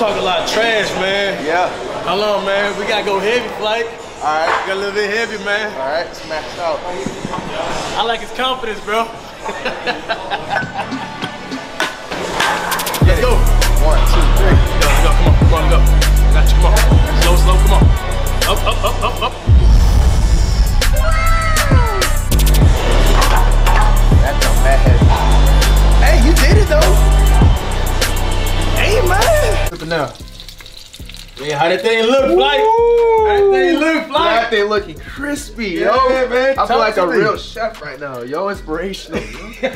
talk a lot of trash, man. Yeah. Hold on, man. We gotta go heavy, flight. All right. Got a little bit heavy, man. All right. Smash out. I like his confidence, bro. now. Yeah, how that thing look, flight? How that thing look, That flight? thing looking crispy, Yeah, yo. man. I feel like a me. real chef right now. Yo, inspirational.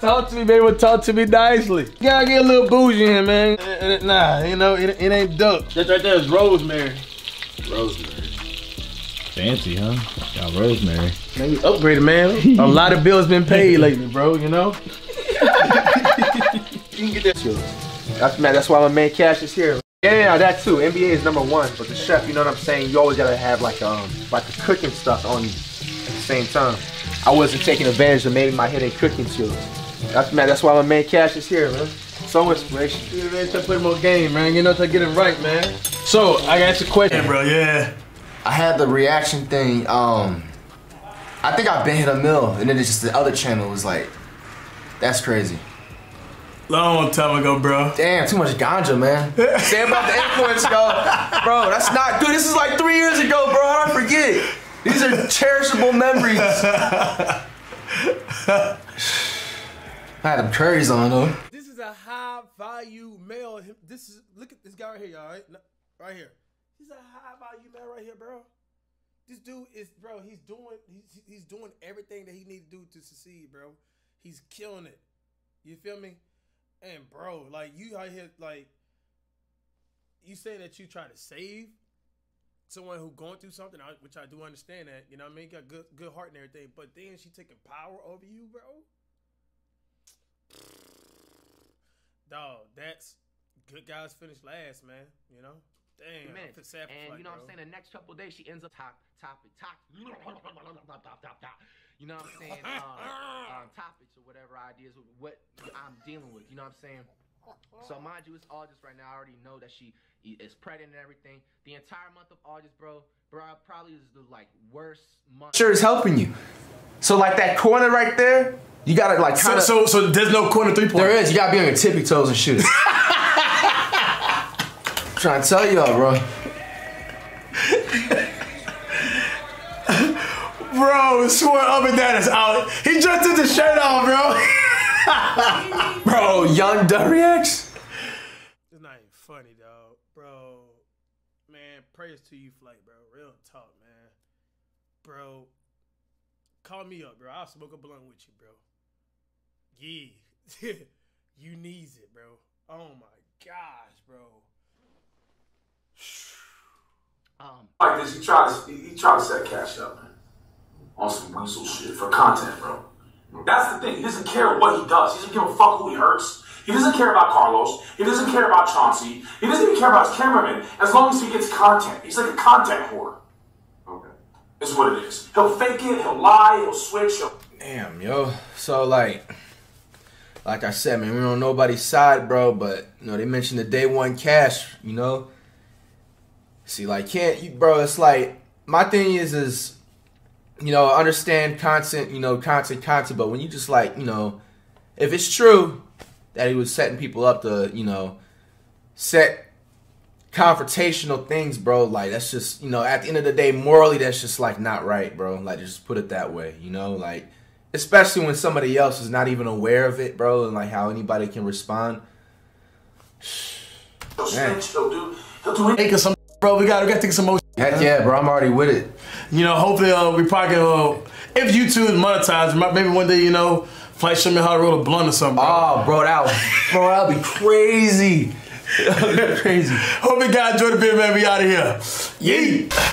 Talk to me, baby. Talk to me nicely. You gotta get a little bougie in, man. Nah, you know, it, it ain't duck. That right there is rosemary. Rosemary. Fancy, huh? Got rosemary. Man, you upgraded, man. a lot of bills been paid lately, bro, you know? you can get that too. That's man. That's why my main cash is here. Yeah, yeah, that too. NBA is number one, but the chef, you know what I'm saying? You always gotta have like um like the cooking stuff on you at the same time. I wasn't taking advantage of maybe my hidden cooking skills. That's man. That's why my main cash is here, man. So inspirational. You man, to put more game, man. You know, to get it right, man. So, I got you a question, bro. Yeah. I had the reaction thing. Um, I think I've been hit a mill, and then it's just the other channel was like, that's crazy. Long time ago, bro. Damn, too much ganja, man. Say about the influence, yo, bro. That's not good. This is like three years ago, bro. How did I forget? These are cherishable memories. I had them curries on though. This is a high value male. This is look at this guy right here, y'all. Right, right here. He's a high value male right here, bro. This dude is, bro. He's doing, he's, he's doing everything that he needs to do to succeed, bro. He's killing it. You feel me? And bro, like you out here, like you saying that you try to save someone who going through something, which I do understand that. You know what I mean? Got good, good heart and everything. But then she taking power over you, bro. Dog, that's good guys finish last, man. You know? Damn. For and Flight, you know what. I'm saying? The next couple of days, she ends up top, topic, top, you know what I'm saying? Um, um, topics or whatever ideas, what I'm dealing with. You know what I'm saying? So mind you, it's August right now. I already know that she is pregnant and everything. The entire month of August, bro, bro, probably is the like worst month. Sure is helping you. So like that corner right there, you gotta like So, kind of. so, so there's no corner three point. there is. You gotta be on your tippy toes and shoot it. trying to tell y'all, bro. Bro, swore up and down is out. He just took the shirt off, bro. Bro, young Duriax. It's not even funny, dog. Bro, man, praise to you, Flight, bro. Real talk, man. Bro, call me up, bro. I'll smoke a blunt with you, bro. Yeah. you needs it, bro. Oh my gosh, bro. Um, like this, he tried to he, he tried to set cash up, man, on some weasel shit for content, bro. That's the thing. He doesn't care what he does. He doesn't give a fuck who he hurts. He doesn't care about Carlos. He doesn't care about Chauncey. He doesn't even care about his cameraman. As long as he gets content, he's like a content whore. Okay, is what it is. He'll fake it. He'll lie. He'll switch. He'll Damn, yo. So like, like I said, man, we're on nobody's side, bro. But you know, they mentioned the day one cash. You know, see, like, can't you, bro? It's like my thing is, is you know, understand content, you know, content, content. But when you just like, you know, if it's true that he was setting people up to, you know, set confrontational things, bro, like that's just, you know, at the end of the day, morally, that's just like not right, bro. Like just put it that way, you know, like especially when somebody else is not even aware of it, bro, and like how anybody can respond. Man. He'll do. He'll do anything. Think of some, bro. We got we got to think some more. Heck yeah, bro, I'm already with it. You know, hopefully uh, we probably uh, if YouTube is monetized, maybe one day, you know, Flight show me how to roll a blunt or something. Bro. Oh, bro, that would, bro, that would be crazy. That would be crazy. Hope you guys enjoyed the video, man. We out of here. Yeet.